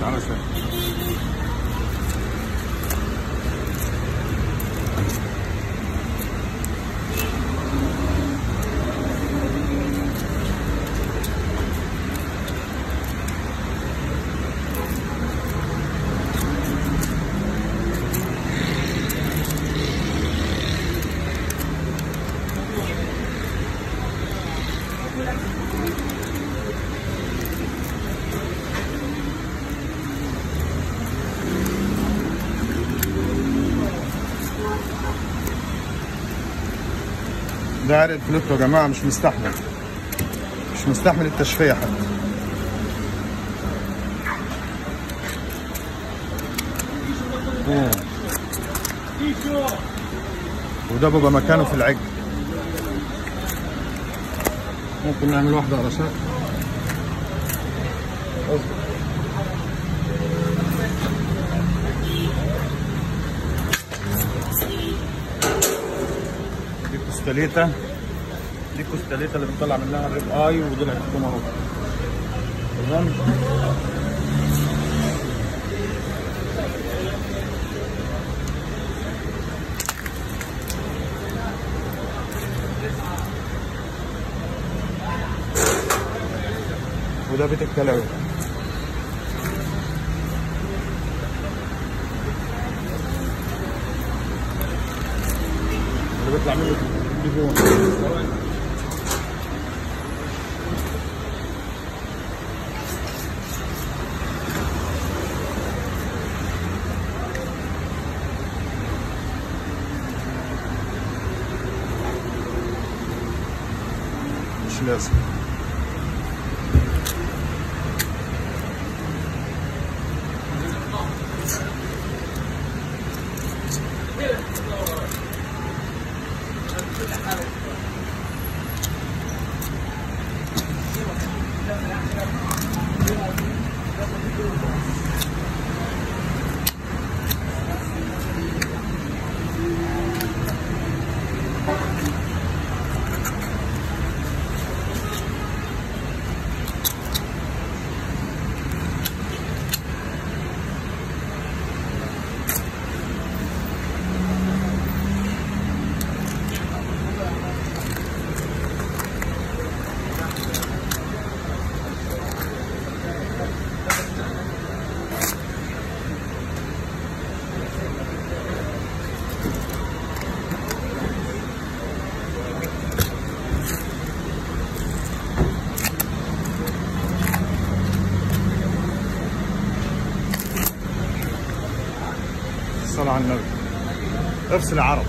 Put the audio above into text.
咱们吃 ده عرق الفلوتو يا جماعة مش مستحمل. مش مستحمل التشفية حتى. وده بيبقى مكانه في العجل. ممكن نعمل واحدة قرصات دي كوستاليتا. دي كوستاليتا اللي بنطلع منها ال rib eye ودي العكتوم أهو. تمام؟ وده بيت الكلاوي اللي بيطلع منه ديفون مش Thank you. الصلاة على النبي. افصل يا عرب.